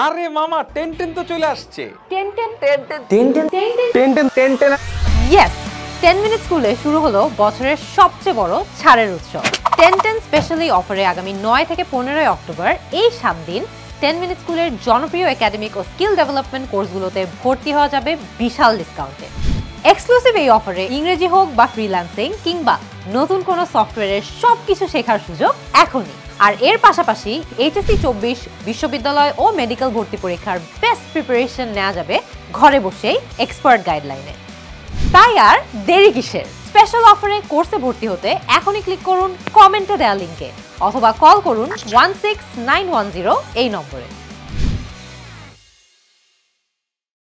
আরে মামা ten ten তো চলে আসছে। Ten ten? Ten ten. Ten ten? Ten ten? Ten yes ten minute স্কুলে শুরু হলো বছরের সবচেয়ে বড় ছাড়ের উৎসব। টেন টেন স্পেশালি অফারে আগামী নয় থেকে পনেরোই অক্টোবর এই সাত দিন টেন মিনিট স্কুলের জনপ্রিয় একাডেমিক ও স্কিল ডেভেলপমেন্ট কোর্সগুলোতে ভর্তি হওয়া যাবে বিশাল ডিসকাউন্টে এক্সক্লুসিভ এই অফারে ইংরেজি হোক বা ফ্রিল্যান্সিং কিংবা নতুন কোনো সফটওয়্যারের সব কিছু শেখার সুযোগ এখনই। আর এর পাশাপাশি এইচএসসি চব্বিশ বিশ্ববিদ্যালয় ও মেডিকেল ভর্তি পরীক্ষার বেস্ট প্রিপারেশন নেওয়া যাবে ঘরে বসেই এক্সপার্ট গাইডলাইনে তাই আর দেরি কিসের? স্পেশাল অফারে কোর্সে ভর্তি হতে এখনই ক্লিক করুন কমেন্টে দেওয়া লিঙ্কে অথবা কল করুন one six nine one zero এই নম্বরে।